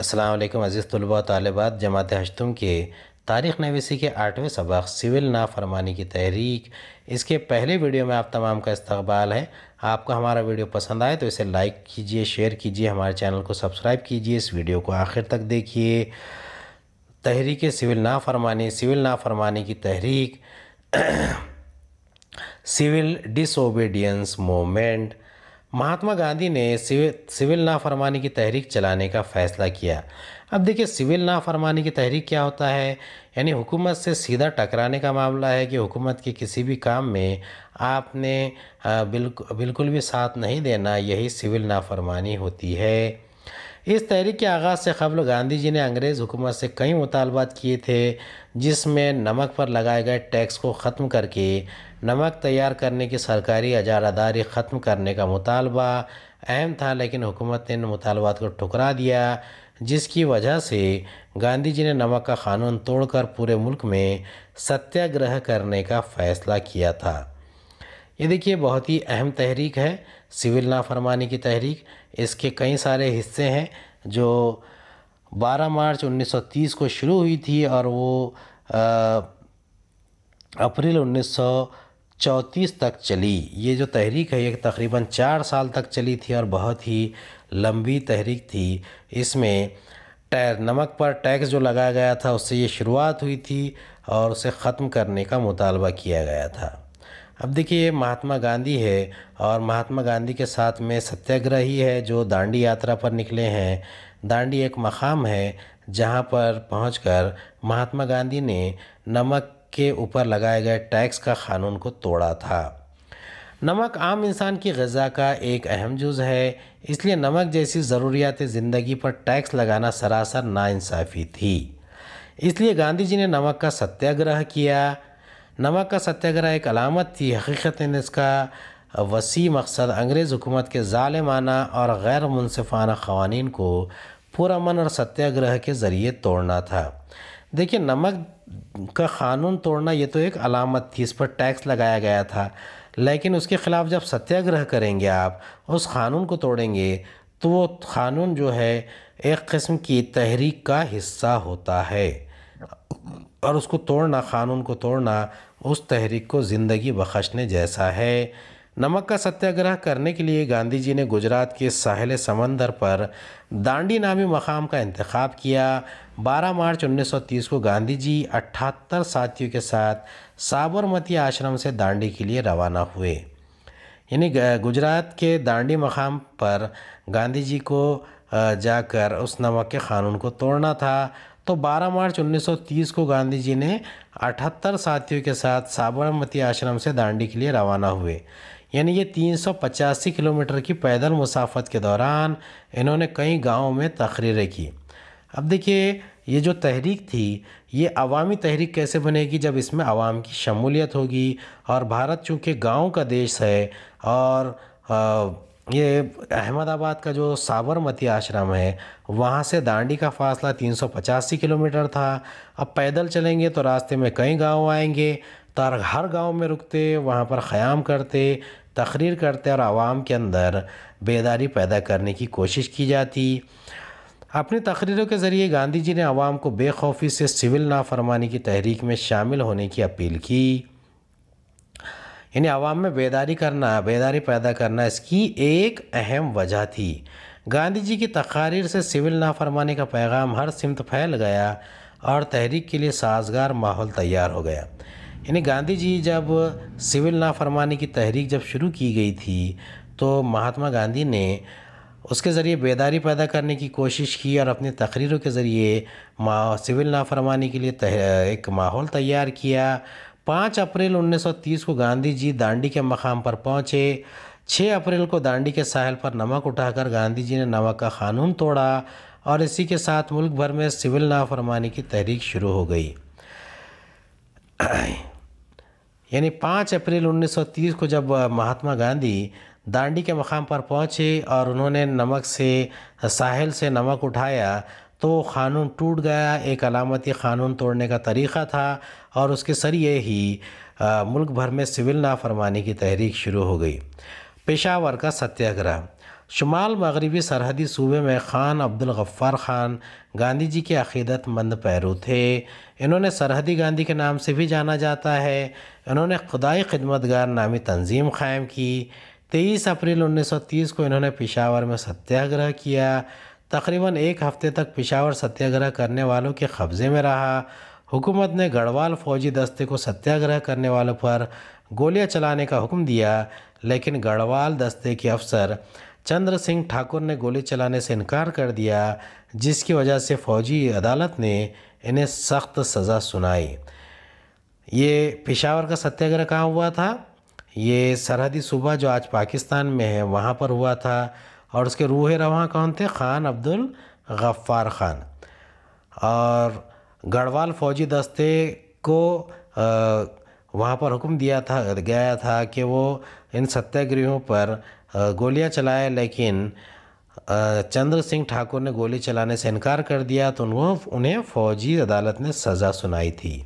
असलम अज़ीज़ तलबा तालबात, जमात हशतुम के। तारीख़ नवीसी के आठवें सबक, सिविल नाफरमानी की तहरीक। इसके पहले वीडियो में आप तमाम का इस्तबाल है। आपको हमारा वीडियो पसंद आए तो इसे लाइक कीजिए, शेयर कीजिए, हमारे चैनल को सब्सक्राइब कीजिए, इस वीडियो को आखिर तक देखिए। तहरीक सिविल नाफरमानी सिविल नाफरमानी की तहरीक। Civil disobedience movement Mahatma Gandhi ने सिविल नाफरमानी की तहरीक चलाने का फ़ैसला किया। अब देखिए, सिविल नाफरमानी की तहरीक क्या होता है? यानी हुकूमत से सीधा टकराने का मामला है कि हुकूमत के किसी भी काम में आपने बिल्कुल बिल्कुल भी साथ नहीं देना, यही सिविल नाफरमानी होती है। इस तहरीक के आगाज़ से कबल गांधी जी ने अंग्रेज़ हुकूमत से कई मुतालबात किए थे, जिसमें नमक पर लगाए गए टैक्स को ख़त्म करके नमक तैयार करने की सरकारी अजारादारी ख़त्म करने का मुतालबा अहम था, लेकिन हुकूमत ने इन मुतालबात को ठुकरा दिया, जिसकी वजह से गांधी जी ने नमक का क़ानून तोड़कर पूरे मुल्क में सत्याग्रह करने का फ़ैसला किया था। ये देखिए, बहुत ही अहम तहरीक है, सिविल नाफरमानी की तहरीक, इसके कई सारे हिस्से हैं जो 12 मार्च 1930 को शुरू हुई थी और वो अप्रैल 1934 तक चली। ये जो तहरीक है, ये तकरीबन चार साल तक चली थी और बहुत ही लंबी तहरीक थी। इसमें टैर नमक पर टैक्स जो लगाया गया था, उससे ये शुरुआत हुई थी और उसे ख़त्म करने का मुतालबा किया गया था। अब देखिए, महात्मा गांधी है और महात्मा गांधी के साथ में सत्याग्रह ही जो दांडी यात्रा पर निकले हैं। दांडी एक मकाम है जहाँ पर पहुँच महात्मा गांधी ने नमक के ऊपर लगाए गए टैक्स का क़ानून को तोड़ा था। नमक आम इंसान की गज़ा का एक अहम जुज़ है, इसलिए नमक जैसी ज़रूरियात ज़िंदगी पर टैक्स लगाना सरासर नाइंसाफ़ी थी। इसलिए गांधी जी ने नमक का सत्याग्रह किया नमक का सत्याग्रह एक अलामत थी। हकीकत इसका वसी मकसद अंग्रेज़ हुकूमत के ालमाना और गैर मुनफाना क़वानीन को पुरमन और सत्याग्रह के ज़रिए तोड़ना था। देखिए, नमक का क़ानून तोड़ना ये तो एक अलामत थी। इस पर टैक्स लगाया गया था। लेकिन उसके ख़िलाफ़ जब सत्याग्रह करेंगे आप, उस क़ानून को तोड़ेंगे तो वो क़ानून जो है, एक किस्म की तहरीक का हिस्सा होता है। और उसको तोड़ना, क़ानून को तोड़ना उस तहरीक को ज़िंदगी बख्शने जैसा है। नमक का सत्याग्रह करने के लिए गांधी जी ने गुजरात के साहिल समंदर पर दांडी नामी मकाम का इंतखब किया। 12 मार्च 1930 को गांधी जी अट्ठहत्तर साथियों के साथ साबरमती आश्रम से दांडी के लिए रवाना हुए। यानी गुजरात के दांडी मकाम पर गांधी जी को जाकर उस नमक के क़ानून को तोड़ना था। तो 12 मार्च 1930 को गांधी जी ने अठहत्तर साथियों के साथ साबरमती आश्रम से दांडी के लिए रवाना हुए। यानी ये तीन सौ पचासी किलोमीटर की पैदल मुसाफत के दौरान इन्होंने कई गाँव में तकरीरें की। अब देखिए ये जो तहरीक थी ये अवामी तहरीक कैसे बनेगी जब इसमें आवाम की शमूलियत होगी और भारत चूँकि गाँव का देश है और आ, ये अहमदाबाद का जो साबरमती आश्रम है, वहाँ से दांडी का फासला तीन सौ पचासी किलोमीटर था। अब पैदल चलेंगे तो रास्ते में कई गाँव आएँगे। तो हर गाँव में रुकते, वहाँ पर ख़याम करते, तकरीर करते और आवाम के अंदर बेदारी पैदा करने की कोशिश की जाती। अपनी तकरीरों के ज़रिए गांधी जी ने आवाम को बेखौफी से सिविल नाफरमानी की तहरीक में शामिल होने की अपील की। यानी आवाम में बेदारी करना, बेदारी पैदा करना इसकी एक अहम वजह थी। गांधी जी की तकारीर से सिविल नाफरमानी का पैगाम हर सिमत फैल गया और तहरीक के लिए साजगार माहौल तैयार हो गया। यानी गांधी जी जब सिविल नाफरमानी की तहरीक जब शुरू की गई थी तो महात्मा गांधी ने उसके ज़रिए बेदारी पैदा करने की कोशिश की और अपनी तकरीरों के ज़रिए सिविल नाफरमानी के लिए एक माहौल तैयार किया। पाँच अप्रैल 1930 को गांधी जी दांडी के मकाम पर पहुँचे। छः अप्रैल को दांडी के साहिल पर नमक उठाकर गांधी जी ने नमक का क़ानून तोड़ा और इसी के साथ मुल्क भर में सिविल नाफरमानी की तहरीक शुरू हो गई। यानी पाँच अप्रैल 1930 को जब महात्मा गांधी दांडी के मकाम पर पहुँचे और उन्होंने नमक से, साहिल से नमक उठाया तो क़ानून टूट गया एक अलामती क़ानून तोड़ने का तरीक़ा था और उसके सरिए ही आ, मुल्क भर में सिविल नाफरमानी की तहरीक शुरू हो गई। पेशावर का सत्याग्रह। शुमाल मगरबी सरहदी सूबे में ख़ान अब्दुल गफ़्फ़ार ख़ान गांधी जी के अकीदतमंद पैरू थे। इन्होंने सरहदी गांधी के नाम से भी जाना जाता है। इन्होंने खुदाई खिदमतगार नामी तंजीम कायम की। तेईस अप्रैल 1930 को इन्होंने पेशावर में सत्याग्रह किया। तकरीबन एक हफ़्ते तक पेशावर सत्याग्रह करने वालों के कब्ज़े में रहा। हुकूमत ने गढ़वाल फौजी दस्ते को सत्याग्रह करने वालों पर गोलियाँ चलाने का हुक्म दिया, लेकिन गढ़वाल दस्ते के अफसर चंद्र सिंह ठाकुर ने गोली चलाने से इनकार कर दिया, जिसकी वजह से फौजी अदालत ने इन्हें सख्त सज़ा सुनाई। ये पेशावर का सत्याग्रह कहाँ हुआ था? ये सरहदी सूबा जो आज पाकिस्तान में है, वहाँ पर हुआ था। और उसके रूह रवा कौन थे? ख़ान अब्दुल गफ़्फ़ार ख़ान। और गढ़वाल फौजी दस्ते को वहाँ पर हुक्म दिया था, गया था कि वो इन सत्याग्रहियों पर गोलियाँ चलाए, लेकिन चंद्र सिंह ठाकुर ने गोली चलाने से इनकार कर दिया तो उन्हें फौजी अदालत ने सज़ा सुनाई थी।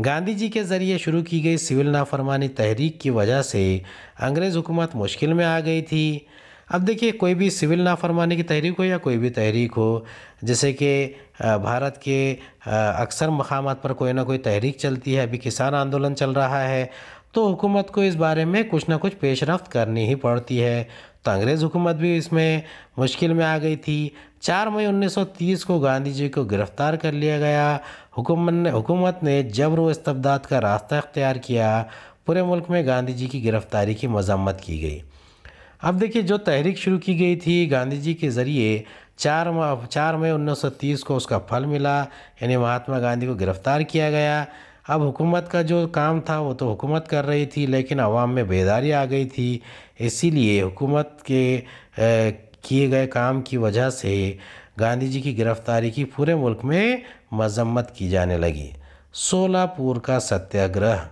गांधी जी के ज़रिए शुरू की गई सिविल नाफरमानी तहरीक की वजह से अंग्रेज़ हुकूमत मुश्किल में आ गई थी। अब देखिए, कोई भी सिविल नाफरमानी की तहरीक हो या कोई भी तहरीक हो, जैसे कि भारत के अक्सर मकाम पर कोई ना कोई तहरीक चलती है, अभी किसान आंदोलन चल रहा है तो हुकूमत को इस बारे में कुछ ना कुछ पेश रफ्त करनी ही पड़ती है। तो अंग्रेज़ हुकूमत भी इसमें मुश्किल में आ गई थी। चार मई 1930 को गांधी जी को गिरफ़्तार कर लिया गया। हुकूमत ने हुकूमत ने जबर व इस्तबदाद का रास्ता अख्तियार किया। पूरे मुल्क में गांधी जी की गिरफ़्तारी की मजम्मत की गई। अब देखिए, जो तहरीक शुरू की गई थी गांधी जी के ज़रिए, चार चार मई उन्नीस सौ तीस को उसका फल मिला, यानी महात्मा गांधी को गिरफ़्तार किया गया। अब हुकूमत का जो काम था, वो तो हुकूमत कर रही थी, लेकिन आवाम में बेदारी आ गई थी। इसीलिए हुकूमत के किए गए काम की वजह से गांधी जी की गिरफ़्तारी की पूरे मुल्क में मजम्मत की जाने लगी। सोलापुर का सत्याग्रह।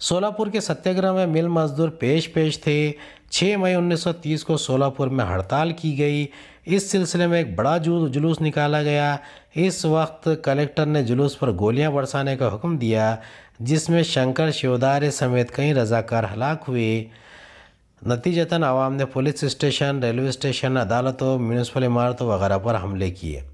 सोलापुर के सत्याग्रह में मिल मजदूर पेश पेश थे। 6 मई 1930 को सोलापुर में हड़ताल की गई। इस सिलसिले में एक बड़ा जुलूस निकाला गया। इस वक्त कलेक्टर ने जुलूस पर गोलियाँ बरसाने का हुक्म दिया, जिसमें शंकर शिवदारे समेत कई रजाकार हलाक हुए। नतीजतन आवाम ने पुलिस स्टेशन, रेलवे स्टेशन, अदालतों, म्यूनसिपल इमारतों वगैरह पर हमले किए।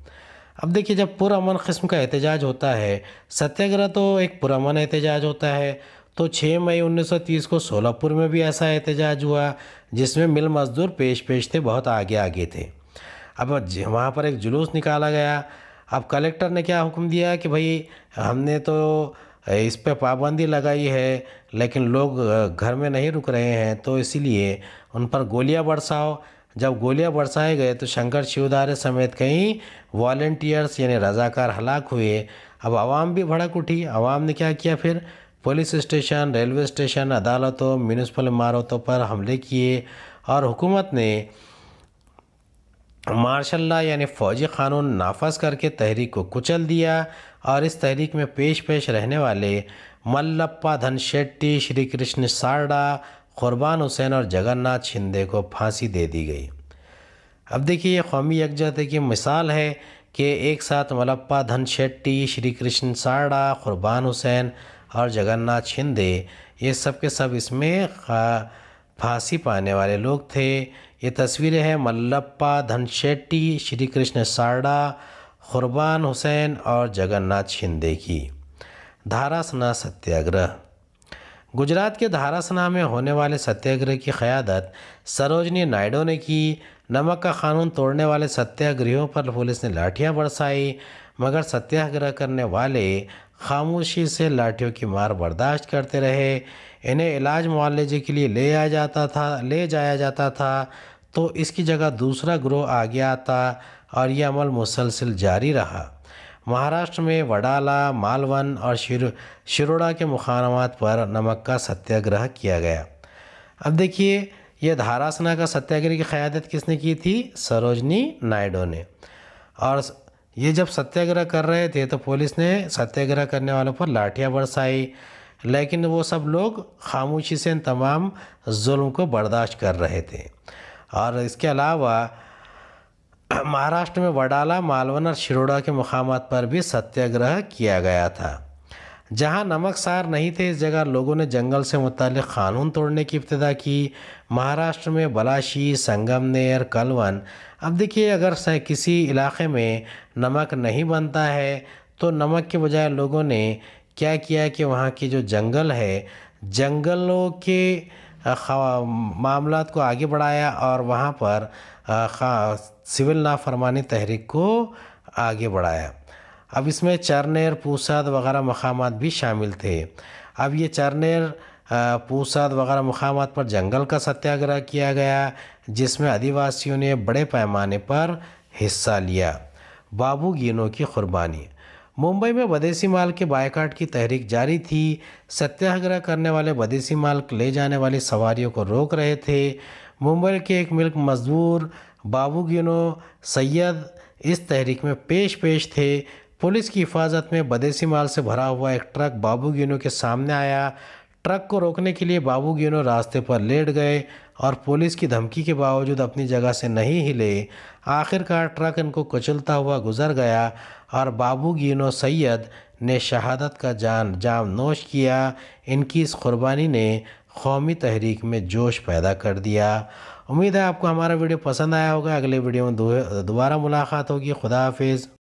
अब देखिए, जब पुरअमन कस्म का एहतजाज होता है, सत्याग्रह तो एक पुरअमन एहतजाज होता है। तो 6 मई 1930 को सोलापुर में भी ऐसा एहतजाज हुआ, जिसमें मिल मजदूर पेश पेश थे बहुत आगे आगे थे। अब वहाँ पर एक जुलूस निकाला गया। अब कलेक्टर ने क्या हुक्म दिया कि भाई, हमने तो इस पर पाबंदी लगाई है, लेकिन लोग घर में नहीं रुक रहे हैं तो इसीलिए उन पर गोलियाँ बरसाओ। जब गोलियाँ बरसाए गए तो शंकर शिवदारे समेत कई वॉल्टियर्स, यानी रजाकार, हलाक हुए। अब आवाम भी भड़क उठी। आवाम ने क्या किया फिर? पुलिस स्टेशन, रेलवे स्टेशन, अदालतों म्यूनसिपल इमारतों पर हमले किए और हुकूमत ने मार्शल्ला यानी फ़ौजी क़ानून नाफज करके तहरीक को कुचल दिया और इस तहरीक में पेश पेश रहने वाले मल्लप्पा धन शेट्टी, श्री कृष्ण सारडा, क़ुरबान हुसैन और जगन्नाथ शिंदे को फांसी दे दी गई। अब देखिए, ये कौमी यकजहती की मिसाल है कि एक साथ मलप्पा धन शेट्टी, श्री कृष्ण सारडा, क़ुरबान हुसैन और जगन्नाथ शिंदे ये सब के सब इसमें फांसी पाने वाले लोग थे। ये तस्वीरें हैं मल्लप्पा, धनशेट्टी श्री कृष्ण सारडा कुर्बान हुसैन और जगन्नाथ शिंदे की। धारासना सत्याग्रह। गुजरात के धारासना में होने वाले सत्याग्रह की क़्यादत सरोजनी नायडू ने की। नमक का कानून तोड़ने वाले सत्याग्रहियों पर पुलिस ने लाठियाँ बरसाई, मगर सत्याग्रह करने वाले खामोशी से लाठियों की मार बर्दाश्त करते रहे। इन्हें इलाज मुआवजे के लिए ले आया जाता था, ले जाया जाता था। तो इसकी जगह दूसरा ग्रोह आ गया था और यह अमल मुसलसिल जारी रहा। महाराष्ट्र में वडाला, मालवन और शिर, शिरोड़ा के मुकामात पर नमक का सत्याग्रह किया गया। अब देखिए, यह धारासना का सत्याग्रह की क़्यादत किसने की थी? सरोजनी नायडू ने। और ये जब सत्याग्रह कर रहे थे तो पुलिस ने सत्याग्रह करने वालों पर लाठियाँ बरसाई। लेकिन वो सब लोग खामोशी से इन तमाम जुल्म को बर्दाश्त कर रहे थे। और इसके अलावा महाराष्ट्र में वडाला, मालवन और शिरोडा के मकाम पर भी सत्याग्रह किया गया था। जहाँ नमकसार नहीं थे, इस जगह लोगों ने जंगल से मुतल क़ानून तोड़ने की इब्तदा की। महाराष्ट्र में बलाशी, संगमनेर, कलवन। अब देखिए, अगर किसी इलाके में नमक नहीं बनता है तो नमक के बजाय लोगों ने क्या किया कि वहाँ की जो जंगल है, जंगलों के मामला को आगे बढ़ाया और वहाँ पर सिविल नाफरमानी तहरीक को आगे बढ़ाया। अब इसमें चरनेर, पूसाद वगैरह मकाम भी शामिल थे। अब ये चरनेर पूसाद वगैरह मकाम पर जंगल का सत्याग्रह किया गया, जिसमें आदिवासियों ने बड़े पैमाने पर हिस्सा लिया। बाबू गिनों की कुर्बानी। मुंबई में बदेसी माल के बायकाट की तहरीक जारी थी। सत्याग्रह करने वाले बदेसी माल ले जाने वाली सवारियों को रोक रहे थे। मुंबई के एक मिल्क मजदूर, बाबू गिनो सैयद इस तहरीक में पेश पेश थे। पुलिस की हिफाजत में बदेसी माल से भरा हुआ एक ट्रक बाबू गिनो के सामने आया। ट्रक को रोकने के लिए बाबू गिनो रास्ते पर लेट गए और पुलिस की धमकी के बावजूद अपनी जगह से नहीं हिले। आखिरकार ट्रक इनको कुचलता हुआ गुजर गया और बाबू गिनो सैयद ने शहादत का जान जाम नोश किया। इनकी इस कुर्बानी ने कौमी तहरीक में जोश पैदा कर दिया। उम्मीद है आपको हमारा वीडियो पसंद आया होगा। अगले वीडियो में दोबारा मुलाकात होगी। खुदा हाफिज़।